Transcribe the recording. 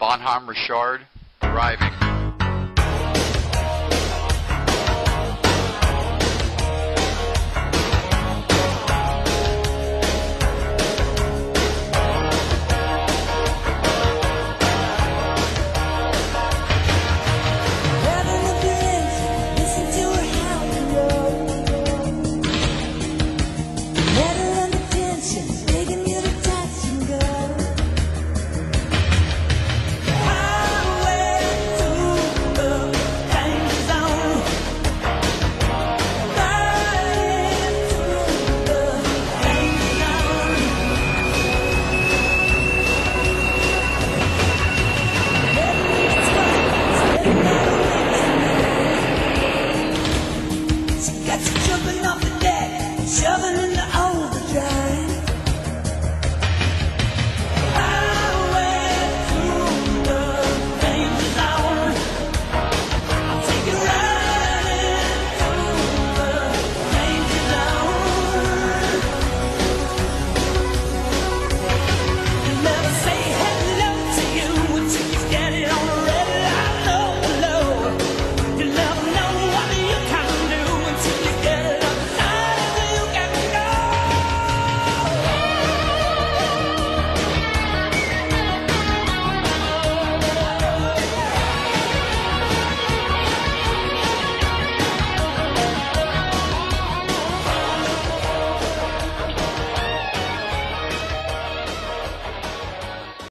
Bonham Richard arriving.